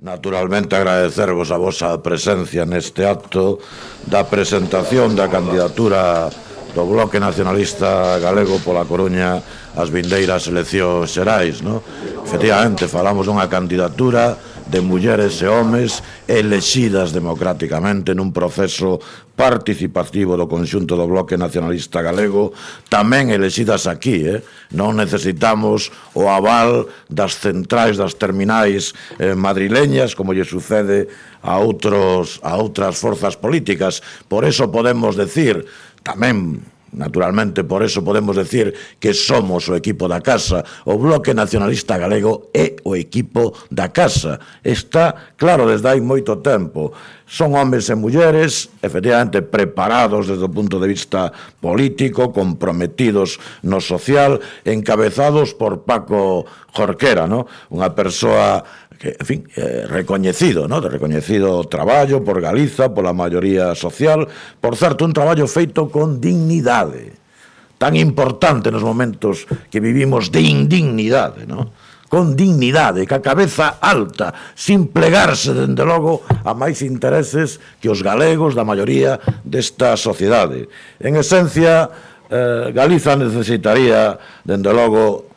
Naturalmente agradecervos a vosa presencia neste acto da presentación da candidatura do Bloque Nacionalista Galego pola Coruña ás vindeiras eleccións xerais. No? Efectivamente, falamos dunha candidatura de mulleres e homes elexidas democráticamente nun proceso participativo do conxunto do Bloque Nacionalista Galego, tamén elexidas aquí, eh? non necesitamos o aval das centrais, das terminais eh, madrileñas, como lle sucede a, outros, a outras forzas políticas. Por eso podemos decir, tamén Naturalmente, por eso podemos decir que somos o equipo da casa. O Bloque Nacionalista Galego é o equipo da casa. Está claro desde hai moito tempo. Son homes e mulleres, efectivamente, preparados desde o punto de vista político, comprometidos no social, encabezados por Paco Jorquera, no? unha persoa que, en fin, eh, recoñecido, ¿no? De recoñecido traballo por Galiza, pola maioría social, por certo, un traballo feito con dignidade, tan importante nos momentos que vivimos de indignidade, ¿no? con dignidade, ca cabeza alta, sin plegarse, dende logo, a máis intereses que os galegos da maioría desta sociedade. En esencia, eh, Galiza necesitaría, dende logo,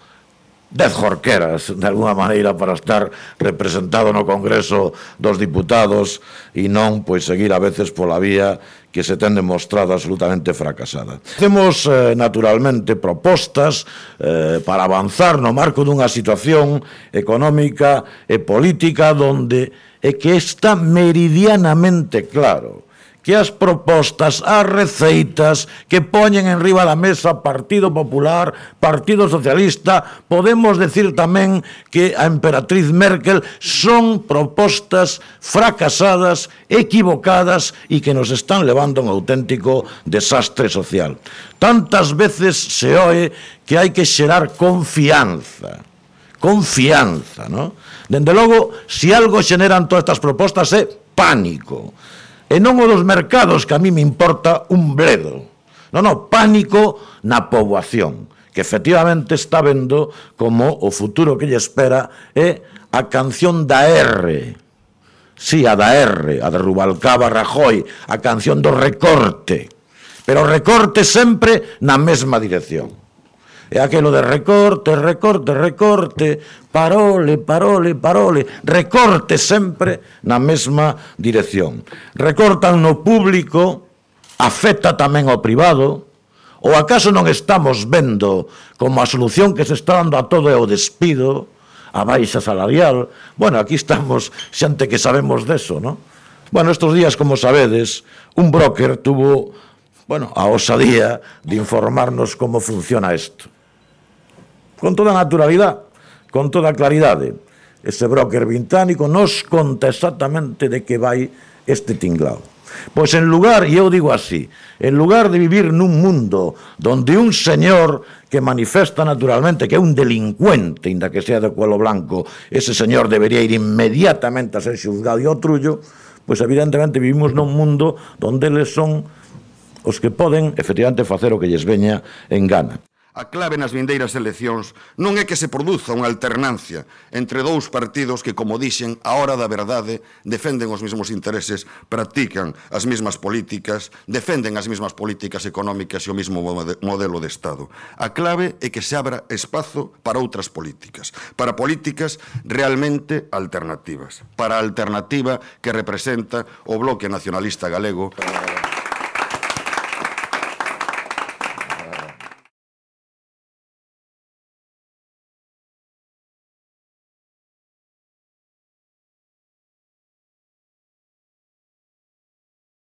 dez jorqueras, de alguna maneira, para estar representado no Congreso dos Diputados e non pois seguir a veces pola vía que se ten demostrado absolutamente fracasada. Temos, eh, naturalmente, propostas eh, para avanzar no marco dunha situación económica e política donde é que está meridianamente claro que as propostas, as receitas que poñen en riba da mesa Partido Popular, Partido Socialista, podemos decir tamén que a emperatriz Merkel son propostas fracasadas, equivocadas e que nos están levando a un auténtico desastre social. Tantas veces se oe que hai que xerar confianza confianza, ¿no? Dende logo, se si algo xeneran todas estas propostas é pánico e non o dos mercados que a mí me importa un bledo. Non, non, pánico na poboación, que efectivamente está vendo como o futuro que lle espera é a canción da R. Sí, a da R, a de Rubalcaba Rajoy, a canción do recorte. Pero recorte sempre na mesma dirección. E aquelo de recorte, recorte, recorte, parole, parole, parole, recorte sempre na mesma dirección. Recortan no público, afecta tamén ao privado, ou acaso non estamos vendo como a solución que se está dando a todo é o despido, a baixa salarial. Bueno, aquí estamos xente que sabemos deso, non? Bueno, estos días, como sabedes, un broker tuvo bueno, a osadía de informarnos como funciona isto con toda naturalidade, con toda claridade. Ese broker británico nos conta exactamente de que vai este tinglao. Pois en lugar, e eu digo así, en lugar de vivir nun mundo donde un señor que manifesta naturalmente que é un delincuente, inda que sea de cuelo blanco, ese señor debería ir inmediatamente a ser xuzgado e outrullo, pois evidentemente vivimos nun mundo donde eles son os que poden efectivamente facer o que lles veña en gana. A clave nas vindeiras eleccións non é que se produza unha alternancia entre dous partidos que, como dixen, a hora da verdade defenden os mesmos intereses, practican as mesmas políticas, defenden as mesmas políticas económicas e o mesmo modelo de Estado. A clave é que se abra espazo para outras políticas, para políticas realmente alternativas, para a alternativa que representa o Bloque Nacionalista Galego. Para...